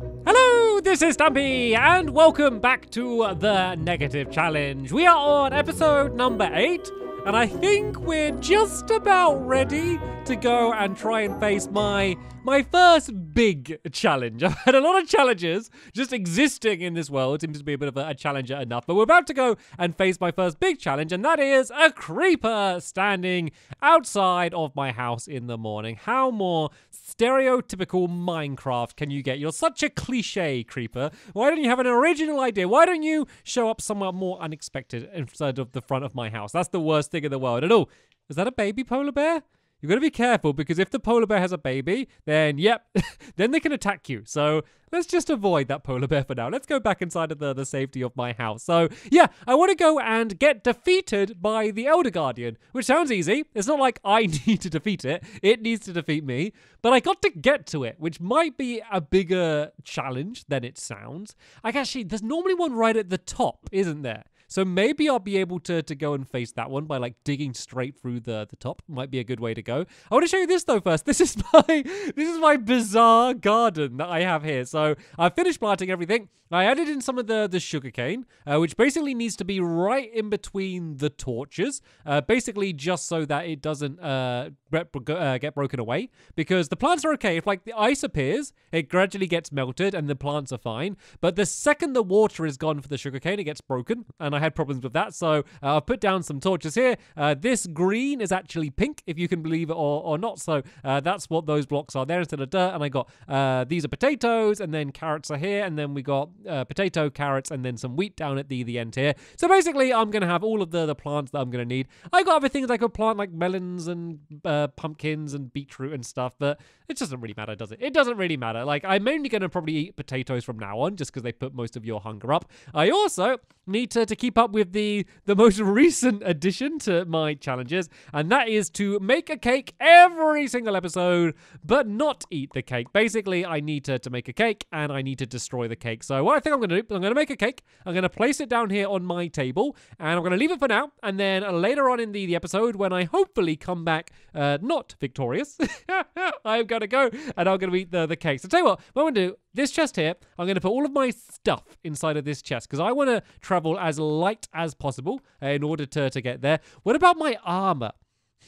Hello, this is Stampy, and welcome back to the Negative Challenge. We are on episode number 8, and I think we're just about ready to go and try and face my my first big challenge. I've had a lot of challenges just existing in this world. Seems to be a bit of a, a challenger enough, but we're about to go and face my first big challenge, and that is a creeper standing outside of my house in the morning. How more stereotypical Minecraft can you get? You're such a cliche creeper. Why don't you have an original idea? Why don't you show up somewhere more unexpected instead of the front of my house? That's the worst thing in the world. at all. is that a baby polar bear? You've got to be careful because if the polar bear has a baby, then yep, then they can attack you. So let's just avoid that polar bear for now. Let's go back inside of the, the safety of my house. So yeah, I want to go and get defeated by the Elder Guardian, which sounds easy. It's not like I need to defeat it, it needs to defeat me. But I got to get to it, which might be a bigger challenge than it sounds. Like actually, there's normally one right at the top, isn't there? So maybe I'll be able to to go and face that one by like digging straight through the the top. Might be a good way to go. I want to show you this though first. This is my this is my bizarre garden that I have here. So I finished planting everything. I added in some of the the sugarcane, uh, which basically needs to be right in between the torches, uh, basically just so that it doesn't uh, uh, get broken away. Because the plants are okay if like the ice appears, it gradually gets melted and the plants are fine. But the second the water is gone for the sugarcane, it gets broken, and I had problems with that. So uh, I've put down some torches here. Uh, this green is actually pink, if you can believe it or, or not. So uh, that's what those blocks are there instead of dirt. And I got uh, these are potatoes, and then carrots are here, and then we got uh, potato, carrots, and then some wheat down at the, the end here. So basically, I'm going to have all of the, the plants that I'm going to need. I got other things I could plant, like melons and uh, pumpkins and beetroot and stuff, but it doesn't really matter, does it? It doesn't really matter. Like, I'm only going to probably eat potatoes from now on, just because they put most of your hunger up. I also need to, to keep up with the, the most recent addition to my challenges, and that is to make a cake every single episode, but not eat the cake. Basically, I need to, to make a cake, and I need to destroy the cake. So what I think I'm to do, I'm to make a cake, I'm to place it down here on my table, and I'm to leave it for now, and then later on in the, the episode, when I hopefully come back uh, not victorious, I'm to go, and I'm to eat the, the cake. So tell you what, what I'm to do, this chest here, I'm going to put all of my stuff inside of this chest, because I want to travel as light as possible in order to, to get there. What about my armor?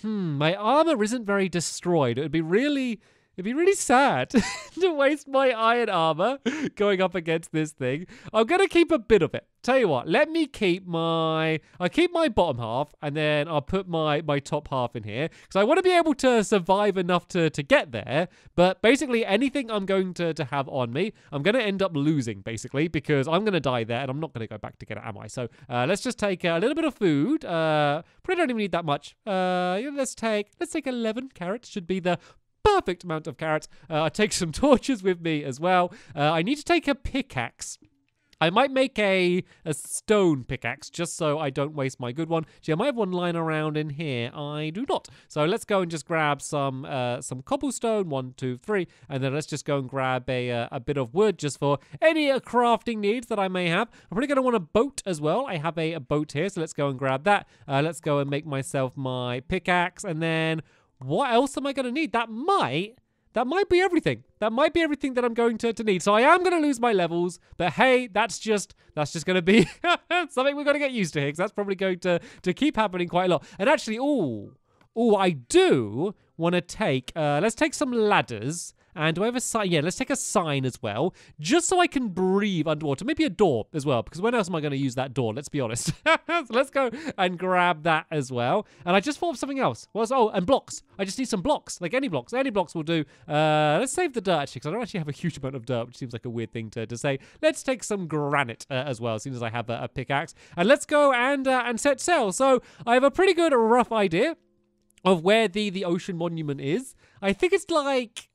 Hmm, my armor isn't very destroyed. It would be really It'd be really sad to waste my iron armor going up against this thing. I'm gonna keep a bit of it. Tell you what, let me keep my I keep my bottom half and then I'll put my my top half in here because I want to be able to survive enough to to get there. But basically, anything I'm going to to have on me, I'm gonna end up losing basically because I'm gonna die there and I'm not gonna go back to get it, am I? So uh, let's just take a little bit of food. Uh, probably don't even need that much. Uh, let's take let's take 11 carrots. Should be the perfect amount of carrots. Uh, I take some torches with me as well. Uh, I need to take a pickaxe. I might make a, a stone pickaxe just so I don't waste my good one. Gee, I might have one lying around in here. I do not. So let's go and just grab some uh, some cobblestone. One, two, three. And then let's just go and grab a, uh, a bit of wood just for any uh, crafting needs that I may have. I'm probably going to want a boat as well. I have a, a boat here. So let's go and grab that. Uh, let's go and make myself my pickaxe. And then what else am I going to need? That might, that might be everything. That might be everything that I'm going to, to need. So I am going to lose my levels, but hey, that's just, that's just going to be something we're going to get used to here because that's probably going to, to keep happening quite a lot. And actually, oh, oh, I do want to take, uh, let's take some ladders and do I have a sign? Yeah, let's take a sign as well, just so I can breathe underwater. Maybe a door as well, because when else am I going to use that door? Let's be honest. so let's go and grab that as well. And I just thought of something else. What was, oh, and blocks. I just need some blocks, like any blocks. Any blocks will do. Uh, let's save the dirt, actually, because I don't actually have a huge amount of dirt, which seems like a weird thing to, to say. Let's take some granite uh, as well, as soon as I have a, a pickaxe. And let's go and, uh, and set sail. So I have a pretty good rough idea of where the, the ocean monument is. I think it's like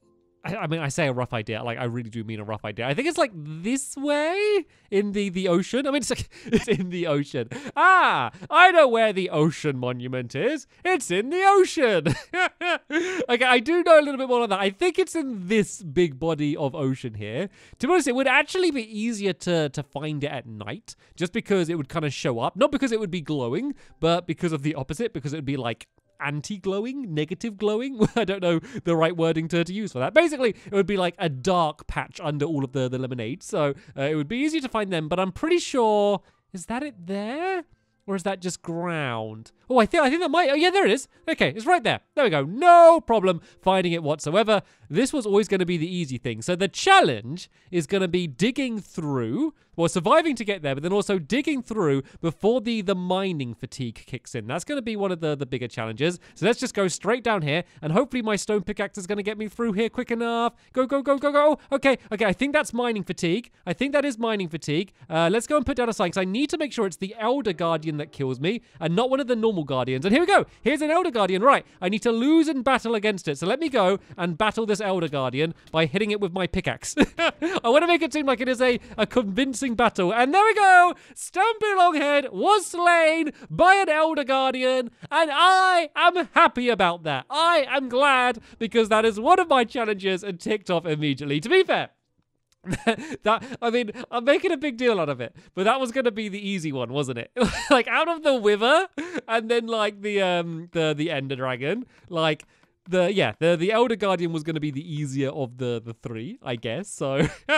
I, mean, I say a rough idea. Like, I really do mean a rough idea. I think it's like this way in the the ocean. I mean, it's like it's in the ocean. Ah, I know where the ocean monument is. It's in the ocean. okay, I do know a little bit more on that. I think it's in this big body of ocean here. To be honest, it would actually be easier to to find it at night, just because it would kind of show up. Not because it would be glowing, but because of the opposite. Because it would be like anti-glowing, negative glowing. I don't know the right wording to, to use for that. Basically, it would be like a dark patch under all of the, the lemonade. So uh, it would be easy to find them, but I'm pretty sure, is that it there? Or is that just ground? Oh, I think I think that might. Oh, yeah, there it is. Okay, it's right there. There we go. No problem finding it whatsoever. This was always going to be the easy thing. So the challenge is going to be digging through, well, surviving to get there, but then also digging through before the the mining fatigue kicks in. That's going to be one of the the bigger challenges. So let's just go straight down here, and hopefully my stone pickaxe is going to get me through here quick enough. Go go go go go. Okay okay. I think that's mining fatigue. I think that is mining fatigue. Uh, let's go and put down a sign because I need to make sure it's the Elder Guardian that kills me and not one of the normal guardians. And here we go. Here's an Elder Guardian. Right. I need to lose and battle against it. So let me go and battle this Elder Guardian by hitting it with my pickaxe. I want to make it seem like it is a, a convincing battle. And there we go. Stampy Longhead was slain by an Elder Guardian. And I am happy about that. I am glad because that is one of my challenges and ticked off immediately. To be fair, that I mean, I'm making a big deal out of it, but that was gonna be the easy one, wasn't it? like out of the Wither, and then like the um the the Ender Dragon, like the yeah the the Elder Guardian was gonna be the easier of the the three, I guess. So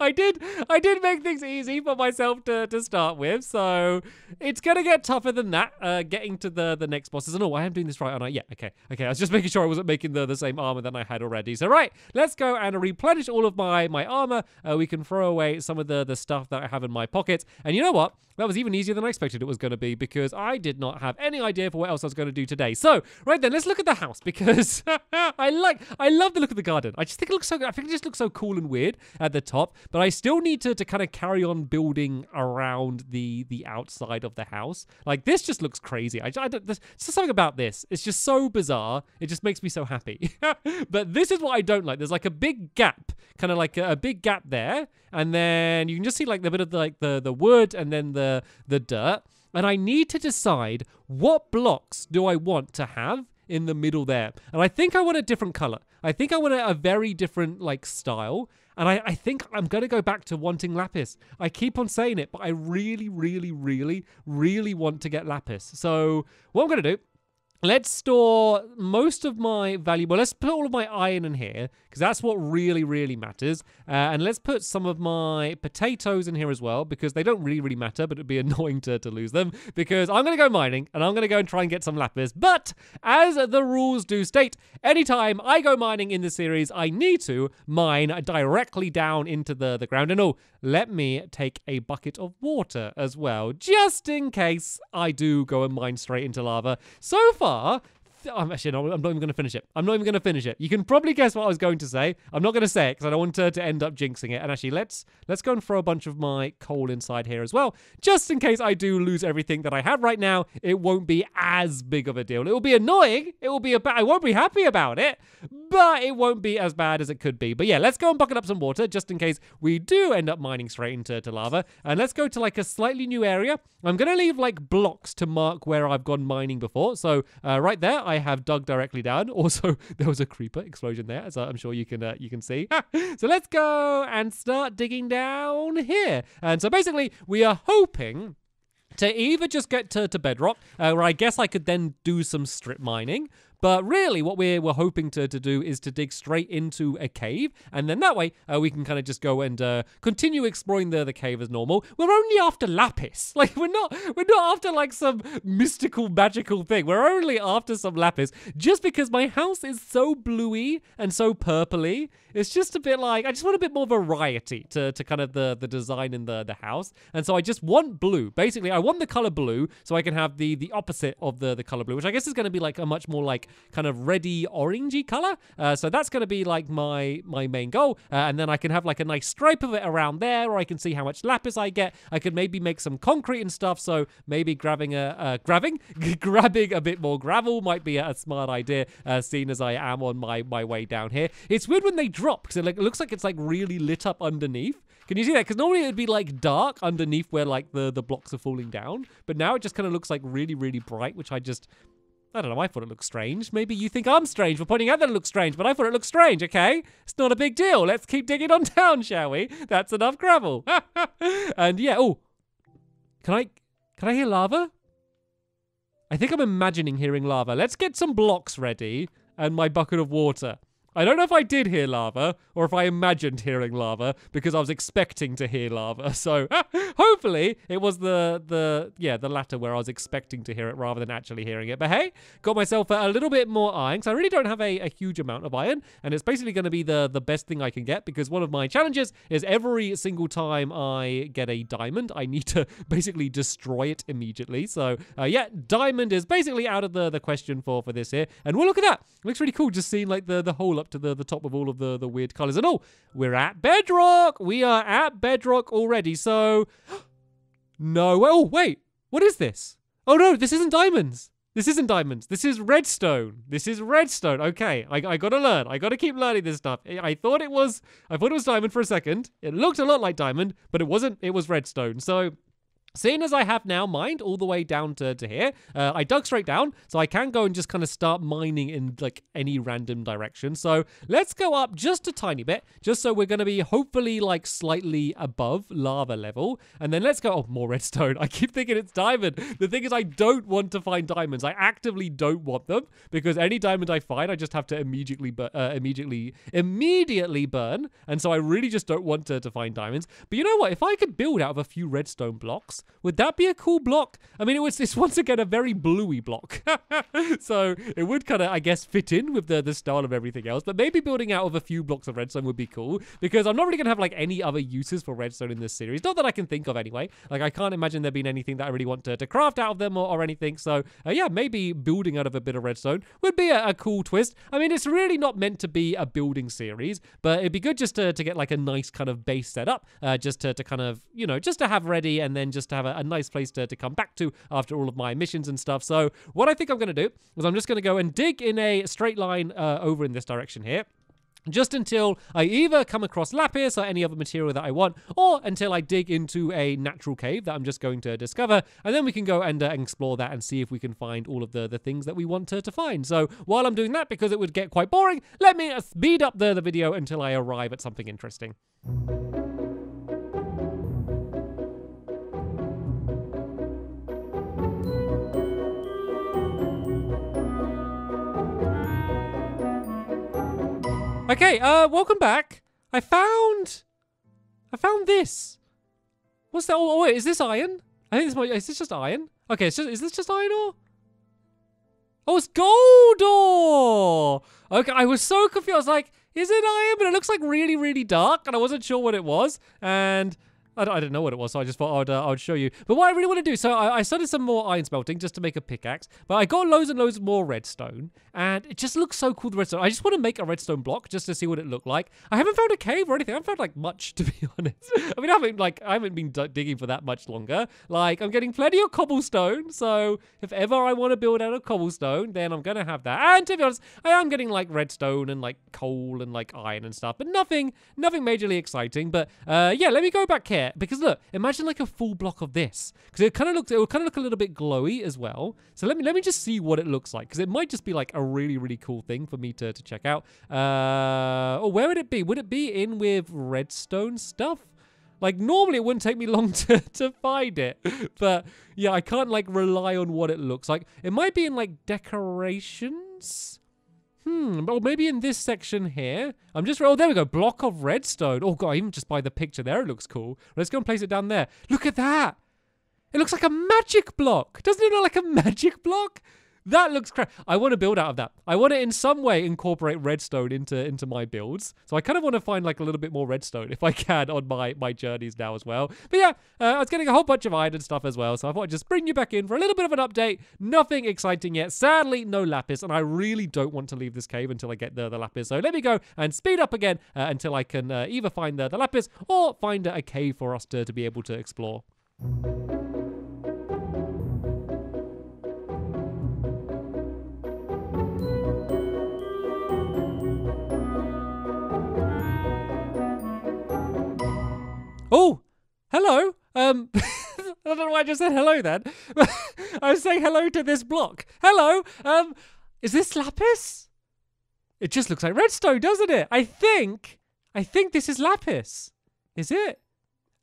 I did I did make things easy for myself to to start with. So it's gonna get tougher than that. Uh, getting to the the next bosses. And oh, I am doing this right, aren't I? Yeah. Okay. Okay. I was just making sure I wasn't making the the same armor that I had already. So right, let's go and replenish all of my my armor. Uh, we can throw away some of the the stuff that I have in my pockets. And you know what? That was even easier than I expected it was going to be because I did not have any idea for what else I was going to do today. So right then, let's look at the house because I like I love the look of the garden. I just think it looks so good. I think it just looks so cool and weird at the top. But I still need to to kind of carry on building around the the outside of the house. Like this just looks crazy. I, I don't, there's just something about this. It's just so bizarre. It just makes me so happy. but this is what I don't like. There's like a big gap, kind of like a, a big gap there, and then you can just see like the bit of the, like the the wood and then the the dirt. And I need to decide what blocks do I want to have in the middle there. And I think I want a different color. I think I want a, a very different like style. And I, I think I'm going to go back to wanting lapis. I keep on saying it, but I really, really, really, really want to get lapis. So what I'm going to do Let's store most of my valuable. Let's put all of my iron in here because that's what really, really matters. Uh, and let's put some of my potatoes in here as well because they don't really, really matter, but it'd be annoying to, to lose them because I'm going to go mining and I'm going to go and try and get some lapis. But as the rules do state, anytime I go mining in the series, I need to mine directly down into the, the ground. And oh, let me take a bucket of water as well, just in case I do go and mine straight into lava. So far, are I'm actually not, I'm not even going to finish it. I'm not even going to finish it. You can probably guess what I was going to say. I'm not going to say it because I don't want to, to end up jinxing it. And actually, let's let's go and throw a bunch of my coal inside here as well, just in case I do lose everything that I have right now. It won't be as big of a deal. It will be annoying. It will be a I won't be happy about it, but it won't be as bad as it could be. But yeah, let's go and bucket up some water just in case we do end up mining straight into to lava. And let's go to like a slightly new area. I'm going to leave like blocks to mark where I've gone mining before. So uh, right there, I have dug directly down. Also, there was a creeper explosion there, as I'm sure you can uh, you can see. so let's go and start digging down here. And so basically, we are hoping to either just get to, to bedrock, uh, where I guess I could then do some strip mining, but really, what we're, we're hoping to, to do is to dig straight into a cave. And then that way, uh, we can kind of just go and uh, continue exploring the, the cave as normal. We're only after lapis. Like, we're not, we're not after like some mystical, magical thing. We're only after some lapis just because my house is so bluey and so purpley. It's just a bit like, I just want a bit more variety to, to kind of the, the design in the, the house. And so I just want blue. Basically, I want the color blue so I can have the, the opposite of the, the color blue, which I guess is going to be like a much more like kind of reddy orangey color. Uh, so that's going to be like my my main goal. Uh, and then I can have like a nice stripe of it around there, or I can see how much lapis I get. I could maybe make some concrete and stuff. So maybe grabbing a uh, grabbing grabbing a bit more gravel might be a, a smart idea. Uh, seeing as I am on my my way down here, it's weird when they drop because it, like, looks like it's like really lit up underneath. Can you see that? Because normally it would be like dark underneath where like the, the blocks are falling down. But now it just kind of looks like really, really bright, which I just I don't know. I thought it looked strange. Maybe you think I'm strange for pointing out that it looks strange, but I thought it looked strange, okay? It's not a big deal. Let's keep digging on down, shall we? That's enough gravel. and yeah, oh. Can I can I hear lava? I think I'm imagining hearing lava. Let's get some blocks ready and my bucket of water. I don't know if I did hear lava or if I imagined hearing lava because I was expecting to hear lava. So hopefully it was the the yeah the latter where I was expecting to hear it rather than actually hearing it. But hey, got myself a, little bit more iron because I really don't have a, a huge amount of iron, and it's basically going to be the the best thing I can get because one of my challenges is every single time I get a diamond, I need to basically destroy it immediately. So uh, yeah, diamond is basically out of the the question for for this here. And well, look at that, it looks really cool just seeing like the the whole up to the, the top of all of the, the weird colors. And oh, we're at bedrock. We are at bedrock already. So, no. Oh, wait. What is this? Oh, no, this isn't diamonds. This isn't diamonds. This is redstone. This is redstone. Okay, I, I gotta learn. I gotta keep learning this stuff. I thought it was, I thought it was diamond for a second. It looked a lot like diamond, but it wasn't. It was redstone. So Seeing as I have now mined all the way down to, to here, uh, I dug straight down, so I can go and just kind of start mining in like any random direction. So let's go up just a tiny bit, just so we're going to be hopefully like slightly above lava level. And then let's go, oh, more redstone. I keep thinking it's diamond. The thing is, I don't want to find diamonds. I actively don't want them because any diamond I find, I just have to immediately, uh, immediately, immediately burn. And so I really just don't want to, to find diamonds. But you know what? If I could build out of a few redstone blocks, would that be a cool block? I mean, it was this once again a very bluey block, so it would kind of, I guess, fit in with the the style of everything else. But maybe building out of a few blocks of redstone would be cool because I'm not really gonna have like any other uses for redstone in this series. Not that I can think of anyway. Like I can't imagine there being anything that I really want to, to craft out of them or, or anything. So uh, yeah, maybe building out of a bit of redstone would be a, a, cool twist. I mean, it's really not meant to be a building series, but it'd be good just to, to get like a nice kind of base set up, uh, just to, to kind of you know just to have ready and then just to have a, a nice place to, to come back to after all of my missions and stuff. So what I think I'm going to do is I'm just going to go and dig in a straight line uh, over in this direction here just until I either come across lapis or any other material that I want, or until I dig into a natural cave that I'm just going to discover, and then we can go and uh, explore that and see if we can find all of the, the things that we want to, to find. So while I'm doing that, because it would get quite boring, let me speed up the, the video until I arrive at something interesting. Okay, uh, welcome back. I found, I found this. What's that? Oh, wait, is this iron? I think this might, is this just iron? Okay, is this just iron ore? Oh, it's gold ore! Okay, I was so confused. I was like, is it iron? But it looks like really, really dark, and I wasn't sure what it was. And I, I didn't know what it was, so I just thought I'd, uh, I'd show you. But what I really want to do, so I, I started some more iron smelting just to make a pickaxe, but I got loads and loads of more redstone, and it just looks so cool, the redstone. I just want to make a redstone block just to see what it looked like. I haven't found a cave or anything. I haven't found, like, much, to be honest. I mean, I haven't, like, I haven't been digging for that much longer. Like, I'm getting plenty of cobblestone, so if ever I want to build out of cobblestone, then I'm going to have that. And to be honest, I am getting, like, redstone and, like, coal and, like, iron and stuff, but nothing, nothing majorly exciting. But, uh, yeah, let me go back here, because look, imagine like a full block of this because it kind of looks it will kind of look a little bit glowy as well. So let me let me just see what it looks like because it might just be like a really really cool thing for me to, to check out. Uh or where would it be? Would it be in with redstone stuff? Like normally it wouldn't take me long to, to find it but yeah i can't like rely on what it looks like. It might be in like decorations Hmm, well, maybe in this section here. I'm just, oh, there we go. Block of redstone. Oh, God, even just by the picture there, it looks cool. Let's go and place it down there. Look at that. It looks like a magic block. Doesn't it look like a magic block? That looks crap. I want to build out of that. I want to in some way incorporate redstone into into my builds. So I kind of want to find like a little bit more redstone if I can on my my journeys now as well. But yeah, uh, I was getting a whole bunch of iron and stuff as well. So I thought I'd just bring you back in for a little bit of an update. Nothing exciting yet. Sadly, no lapis, and I really don't want to leave this cave until I get the, the lapis. So let me go and speed up again uh, until I can uh, either find the, the lapis or find a cave for us to, to be able to explore. Just said hello then. I was saying hello to this block. Hello. Um, is this lapis? It just looks like redstone, doesn't it? I think, I think this is lapis. Is it?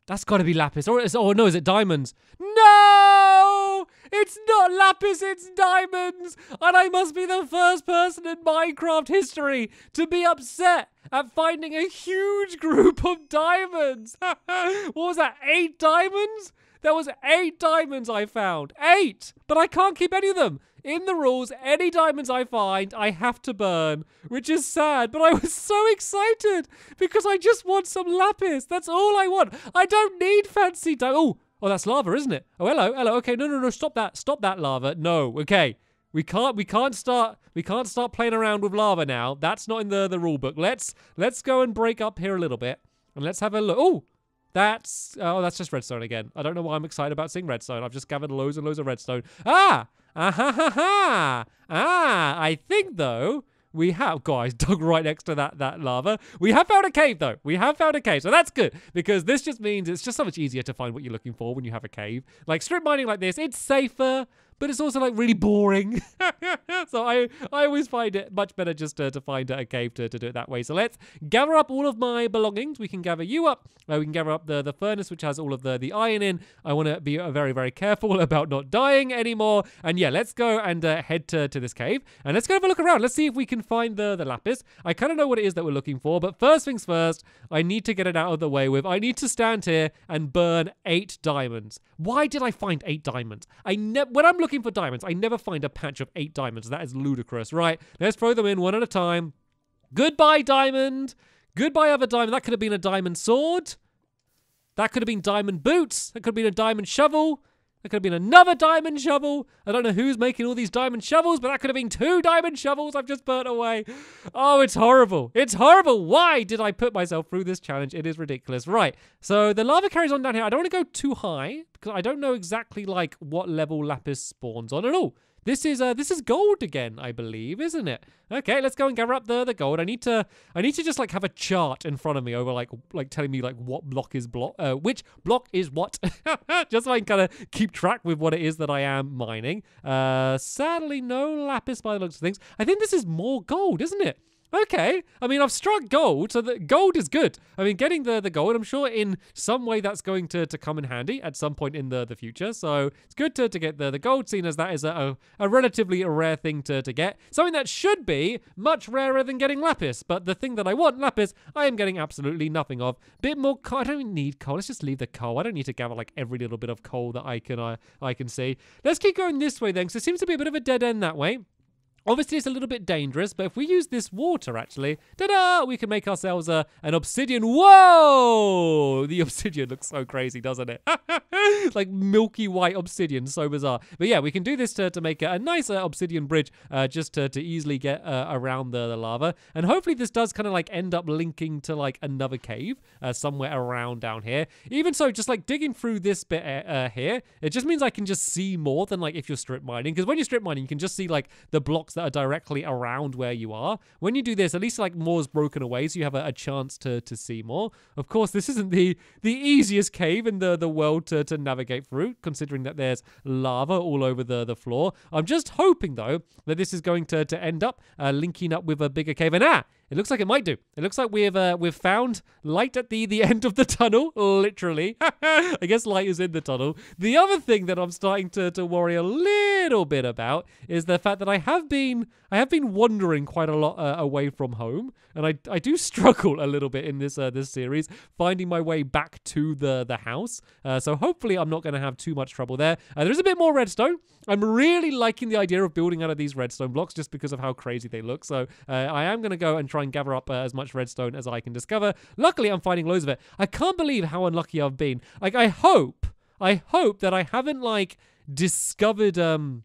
That's got to be lapis. Or, is, oh no, is it diamonds? No! It's not lapis, it's diamonds! And I must be the first person in Minecraft history to be upset at finding a huge group of diamonds. what was that? Eight diamonds? There was eight diamonds I found. Eight! But I can't keep any of them. In the rules, any diamonds I find, I have to burn, which is sad, but I was so excited because I just want some lapis. That's all I want. I don't need fancy diamonds. Oh, oh, that's lava, isn't it? Oh, hello, hello. Okay, no, no, no, stop that. Stop that lava. No, okay. We can't we can't start we can't start playing around with lava now. That's not in the the rule book. Let's let's go and break up here a little bit and let's have a look. Oh, that's oh that's just redstone again. I don't know why I'm excited about seeing redstone. I've just gathered loads and loads of redstone. Ah, ah ha ha ha. Ah, I think though we have guys dug right next to that that lava. We have found a cave though. We have found a cave, so that's good because this just means it's just so much easier to find what you're looking for when you have a cave. Like strip mining like this, it's safer but it's also like really boring. so I I always find it much better just to, to find a cave to, to do it that way. So let's gather up all of my belongings. We can gather you up. Uh, we can gather up the, the furnace, which has all of the, the iron in. I want to be uh, very, very careful about not dying anymore. And yeah, let's go and uh, head to, to this cave. And let's go have a look around. Let's see if we can find the, the lapis. I kind of know what it is that we're looking for. But first things first, I need to get it out of the way with. I need to stand here and burn eight diamonds. Why did I find eight diamonds? I ne- When I'm looking looking for diamonds. I never find a patch of eight diamonds. That is ludicrous. Right, let's throw them in one at a time. Goodbye, diamond. Goodbye, other diamond. That could have been a diamond sword. That could have been diamond boots. That could have been a diamond shovel. That could have been another diamond shovel. I don't know who's making all these diamond shovels, but that could have been two diamond shovels I've just burnt away. Oh, it's horrible. It's horrible. Why did I put myself through this challenge? It is ridiculous. Right. So the lava carries on down here. I don't want to go too high because I don't know exactly like what level lapis spawns on at all. This is uh this is gold again, I believe, isn't it? Okay, let's go and gather up the the gold. I need to I need to just like have a chart in front of me over like like telling me like what block is block uh which block is what. just so I can kind of keep track with what it is that I am mining. Uh sadly no lapis by the looks of things. I think this is more gold, isn't it? Okay. I mean, I've struck gold, so the gold is good. I mean, getting the, the gold, I'm sure in some way that's going to, to come in handy at some point in the, the future. So it's good to, to get the, the gold, seen as that is a, a, relatively rare thing to, to get. Something that should be much rarer than getting lapis. But the thing that I want, lapis, I am getting absolutely nothing of. Bit more coal. I don't need coal. Let's just leave the coal. I don't need to gather like every little bit of coal that I can, uh, I can see. Let's keep going this way then, because it seems to be a bit of a dead end that way. Obviously, it's a little bit dangerous, but if we use this water, actually, ta-da, we can make ourselves a, an obsidian. Whoa! The obsidian looks so crazy, doesn't it? like milky white obsidian, so bizarre. But yeah, we can do this to, to make a, a nice uh, obsidian bridge uh, just to, to easily get uh, around the, the lava. And hopefully this does kind of like end up linking to like another cave uh, somewhere around down here. Even so, just like digging through this bit uh, here, it just means I can just see more than like if you're strip mining. Because when you're strip mining, you can just see like the blocks that are directly around where you are. When you do this, at least like more's broken away, so you have a, a chance to to see more. Of course, this isn't the the easiest cave in the the world to, to navigate through, considering that there's lava all over the the floor. I'm just hoping though that this is going to to end up uh, linking up with a bigger cave. And ah, it looks like it might do. It looks like we've uh, we've found light at the the end of the tunnel, literally. I guess light is in the tunnel. The other thing that I'm starting to to worry a little bit about is the fact that I have been I have been wandering quite a lot uh, away from home, and I I do struggle a little bit in this uh, this series finding my way back to the the house. Uh, so hopefully I'm not going to have too much trouble there. Uh, there is a bit more redstone. I'm really liking the idea of building out of these redstone blocks just because of how crazy they look. So uh, I am going to go and try and gather up uh, as much redstone as I can discover. Luckily, I'm finding loads of it. I can't believe how unlucky I've been. Like I hope, I hope that I haven't like discovered um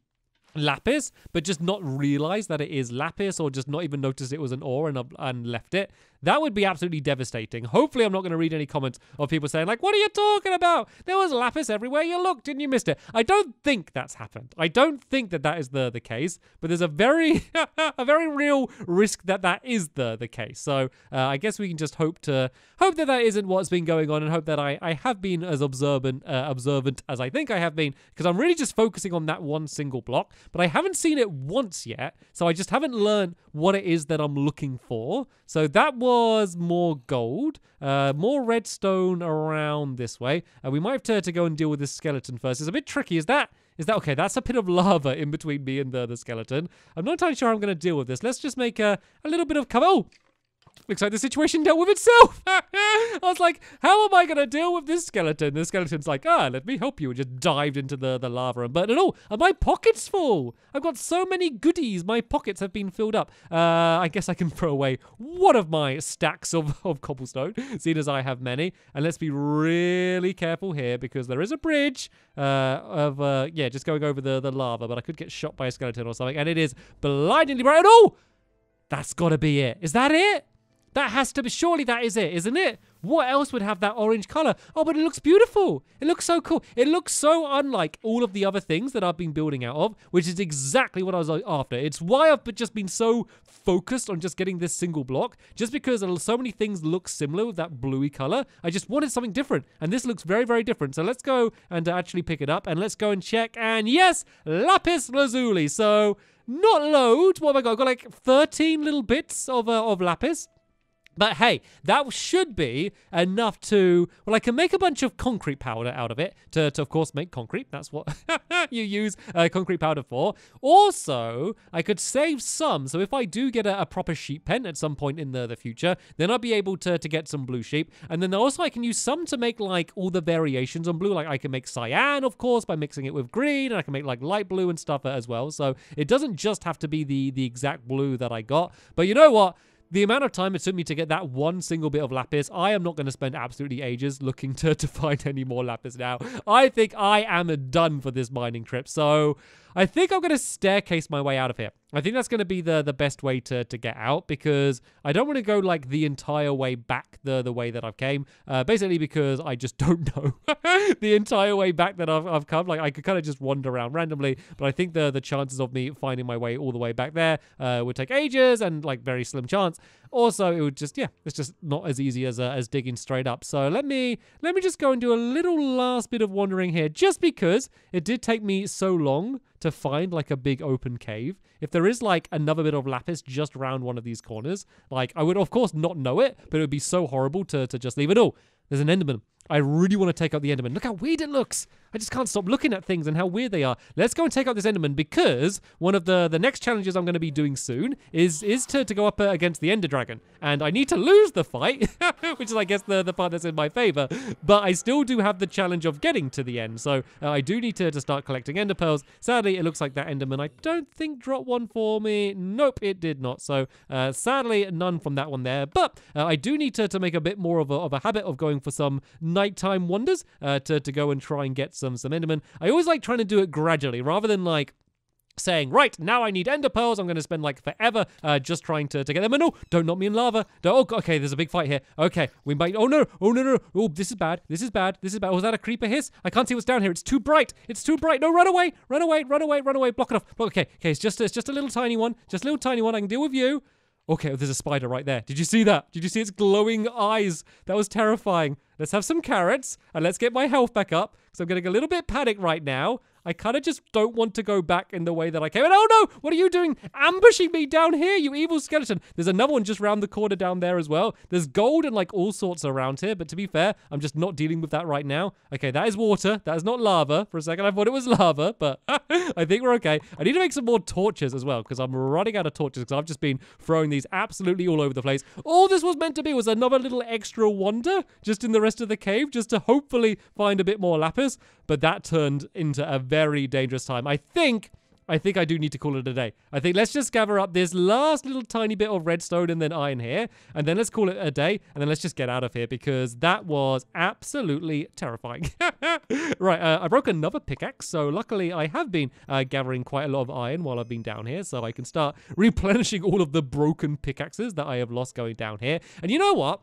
lapis, but just not realize that it is lapis or just not even notice it was an ore and, and left it. That would be absolutely devastating. Hopefully, I'm not going to read any comments of people saying, like, what are you talking about? There was lapis everywhere you looked and you missed it. I don't think that's happened. I don't think that that is the, the case, but there's a very, a very real risk that that is the, the case. So uh, I guess we can just hope to, hope that that isn't what's been going on and hope that I, I have been as observant, uh, observant as I think I have been, because I'm really just focusing on that one single block, but I haven't seen it once yet. So I just haven't learned what it is that I'm looking for. So that was was more gold, uh, more redstone around this way. Uh, we might have to, to go and deal with this skeleton first. It's a bit tricky. Is that is that okay? That's a pit of lava in between me and the, the skeleton. I'm not entirely sure I'm going to deal with this. Let's just make a, a little bit of cover. Oh, looks like the situation dealt with itself. I was like, how am I going to deal with this skeleton? The skeleton's like, ah, let me help you. And just dived into the, the lava and burned it all. And my pocket's full. I've got so many goodies. My pockets have been filled up. Uh, I guess I can throw away one of my stacks of, of cobblestone, seeing as I have many. And let's be really careful here because there is a bridge uh, of, uh, yeah, just going over the, the lava. But I could get shot by a skeleton or something. And it is blindingly bright. Oh! That's got to be it. Is that it? That has to be, surely that is it, isn't it? What else would have that orange color? Oh, but it looks beautiful. It looks so cool. It looks so unlike all of the other things that I've been building out of, which is exactly what I was after. It's why I've just been so focused on just getting this single block, just because so many things look similar with that bluey color. I just wanted something different, and this looks very, very different. So let's go and actually pick it up, and let's go and check. And yes, lapis lazuli. So not loads. What have I got? I've got like 13 little bits of, uh, of lapis. But hey, that should be enough to, well, I can make a bunch of concrete powder out of it to, to of course, make concrete. That's what you use uh, concrete powder for. Also, I could save some. So if I do get a, a, proper sheep pen at some point in the, the future, then I'll be able to, to get some blue sheep. And then also I can use some to make like all the variations on blue. Like I can make cyan, of course, by mixing it with green. And I can make like light blue and stuff as well. So it doesn't just have to be the, the exact blue that I got. But you know what? The amount of time it took me to get that one single bit of lapis, I am not going to spend absolutely ages looking to, to find any more lapis now. I think I am done for this mining trip. So I think I'm going to staircase my way out of here. I think that's going to be the the best way to to get out because I don't want to go like the entire way back the the way that I've came. Uh, basically because I just don't know the entire way back that I've, I've come. Like I could kind of just wander around randomly, but I think the the chances of me finding my way all the way back there uh, would take ages and like very slim chance. Also, it would just yeah, it's just not as easy as uh, as digging straight up. So let me let me just go and do a little last bit of wandering here, just because it did take me so long to find like a big open cave. If there is like another bit of lapis just around one of these corners, like I would of course not know it, but it would be so horrible to to just leave it. all. there's an Enderman. I really want to take out the Enderman. Look how weird it looks. I just can't stop looking at things and how weird they are. Let's go and take out this Enderman because one of the, the next challenges I'm going to be doing soon is is to, to go up uh, against the Ender Dragon. And I need to lose the fight, which is, I guess, the, the part that's in my favor. But I still do have the challenge of getting to the end. So uh, I do need to, to start collecting Ender Pearls. Sadly, it looks like that Enderman, I don't think dropped one for me. Nope, it did not. So uh, sadly, none from that one there. But uh, I do need to, to make a bit more of a, of a habit of going for some nighttime wonders uh, to, to go and try and get some some Enderman. I always like trying to do it gradually rather than like saying, right, now I need ender pearls. I'm going to spend like forever uh, just trying to, to get them. And no, don't knock me in lava. Don't, oh, okay, there's a big fight here. Okay, we might. Oh no, oh no, no. Oh, this is bad. This is bad. This is bad. Was that a creeper hiss? I can't see what's down here. It's too bright. It's too bright. No, run away. Run away. Run away. Run away. Block it off. Okay, okay, it's just, it's just a little tiny one. Just a little tiny one. I can deal with you. Okay, there's a spider right there. Did you see that? Did you see its glowing eyes? That was terrifying. Let's have some carrots and let's get my health back up because I'm getting a little bit panicked right now. I kind of just don't want to go back in the way that I came. And oh no, what are you doing? Ambushing me down here, you evil skeleton. There's another one just round the corner down there as well. There's gold and like all sorts around here, but to be fair, I'm just not dealing with that right now. Okay, that is water. That is not lava. For a second, I thought it was lava, but I think we're okay. I need to make some more torches as well because I'm running out of torches because I've just been throwing these absolutely all over the place. All this was meant to be was another little extra wander just in the rest of the cave just to hopefully find a bit more lapis, but that turned into a very dangerous time. I think I think I do need to call it a day. I think let's just gather up this last little tiny bit of redstone and then iron here, and then let's call it a day, and then let's just get out of here because that was absolutely terrifying. right, uh, I broke another pickaxe, so luckily I have been uh, gathering quite a lot of iron while I've been down here, so I can start replenishing all of the broken pickaxes that I have lost going down here. And you know what?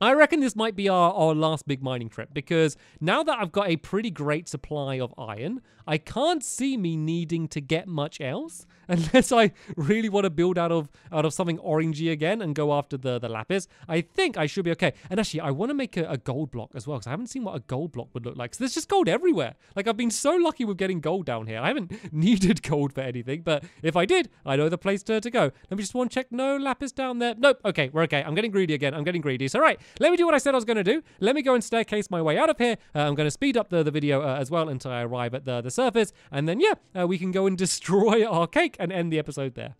I reckon this might be our, our last big mining trip because now that I've got a pretty great supply of iron, I can't see me needing to get much else unless I really want to build out of out of something orangey again and go after the, the lapis. I think I should be okay. And actually, I want to make a, a gold block as well because I haven't seen what a gold block would look like. So there's just gold everywhere. Like I've been so lucky with getting gold down here. I haven't needed gold for anything, but if I did, I know the place to, to go. Let me just one check. No lapis down there. Nope. Okay, we're okay. I'm getting greedy again. I'm getting greedy. So right, let me do what I said I was going to do. Let me go and staircase my way out of here. Uh, I'm going to speed up the, the video uh, as well until I arrive at the, the surface. And then, yeah, uh, we can go and destroy our cake and end the episode there.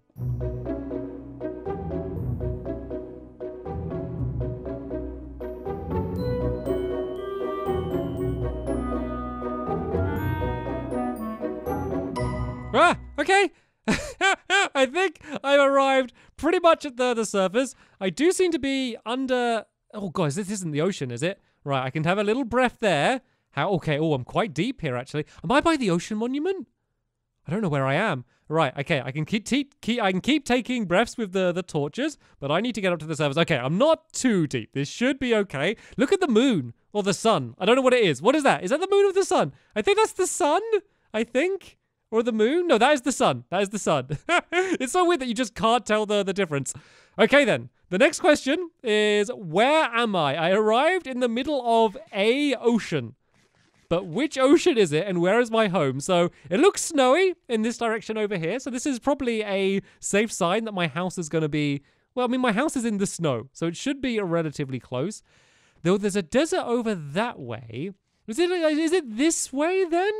Ah, okay. I think I've arrived pretty much at the, the surface. I do seem to be under. Oh, guys, this isn't the ocean, is it? Right, I can have a little breath there. How? Okay. Oh, I'm quite deep here, actually. Am I by the ocean monument? I don't know where I am. Right. Okay. I can keep, keep, I can keep taking breaths with the the torches, but I need to get up to the surface. Okay. I'm not too deep. This should be okay. Look at the moon or the sun. I don't know what it is. What is that? Is that the moon or the sun? I think that's the sun. I think. Or the moon? No, that is the sun. That is the sun. it's so weird that you just can't tell the, the difference. Okay, then. The next question is Where am I? I arrived in the middle of a ocean. But which ocean is it and where is my home? So it looks snowy in this direction over here. So this is probably a safe sign that my house is going to be. Well, I mean, my house is in the snow. So it should be relatively close. Though there's a desert over that way. Is it, is it this way then?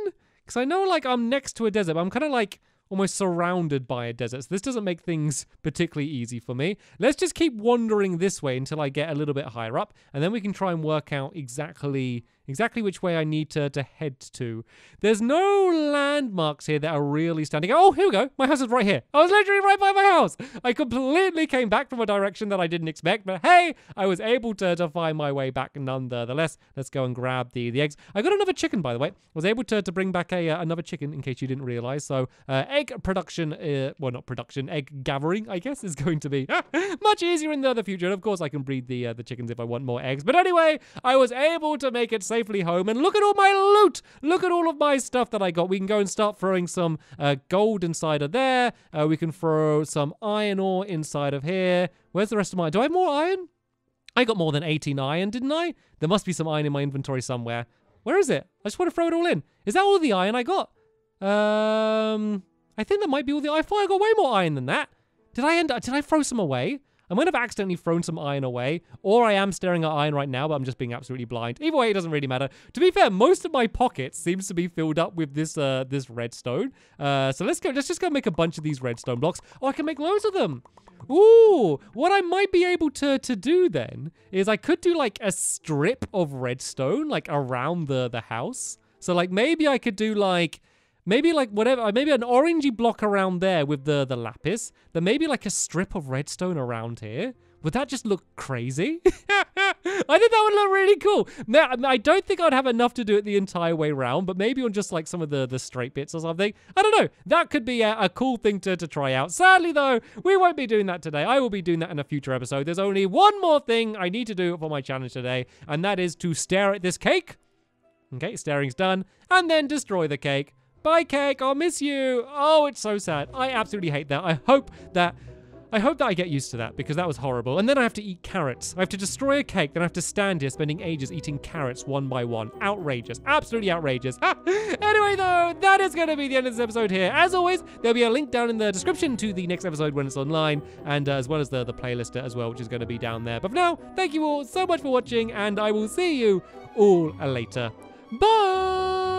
Because I know, like, I'm next to a desert, but I'm kind of like almost surrounded by a desert. So this doesn't make things particularly easy for me. Let's just keep wandering this way until I get a little bit higher up, and then we can try and work out exactly exactly which way I need to, to head to. There's no landmarks here that are really standing. Oh, here we go. My house is right here. I was literally right by my house. I completely came back from a direction that I didn't expect, but hey, I was able to, to find my way back nonetheless. Let's go and grab the, the eggs. I got another chicken, by the way. I was able to, to bring back a uh, another chicken in case you didn't realize. So uh, egg production, uh, well, not production, egg gathering, I guess, is going to be much easier in the, the future. And of course, I can breed the, uh, the chickens if I want more eggs. But anyway, I was able to make it safely home. And look at all my loot. Look at all of my stuff that I got. We can go and start throwing some uh, gold inside of there. Uh, we can throw some iron ore inside of here. Where's the rest of my... Do I have more iron? I got more than 18 iron, didn't I? There must be some iron in my inventory somewhere. Where is it? I just want to throw it all in. Is that all the iron I got? Um, I think that might be all the... Iron I thought I got way more iron than that. Did I end... up... Did I throw some away? I might have accidentally thrown some iron away, or I am staring at iron right now, but I'm just being absolutely blind. Either way, it doesn't really matter. To be fair, most of my pockets seems to be filled up with this uh, this redstone. Uh, so let's go. Let's just go make a bunch of these redstone blocks. Oh, I can make loads of them. Ooh, what I might be able to to do then is I could do like a strip of redstone like around the the house. So like maybe I could do like Maybe like whatever, uh, maybe an orangey block around there with the, the lapis. Then maybe like a strip of redstone around here. Would that just look crazy? I think that would look really cool. Now, I don't think I'd have enough to do it the entire way around, but maybe on just like some of the, the straight bits or something. I don't know. That could be a, a cool thing to, to try out. Sadly, though, we won't be doing that today. I will be doing that in a future episode. There's only one more thing I need to do for my challenge today, and that is to stare at this cake. Okay, staring's done. And then destroy the cake. Bye, cake. I'll miss you. Oh, it's so sad. I absolutely hate that. I hope that I hope that I get used to that because that was horrible. And then I have to eat carrots. I have to destroy a cake, then I have to stand here spending ages eating carrots one by one. Outrageous. Absolutely outrageous. anyway, though, that is going to be the end of this episode here. As always, there'll be a link down in the description to the next episode when it's online, and uh, as well as the, the playlist as well, which is going to be down there. But for now, thank you all so much for watching, and I will see you all later. Bye!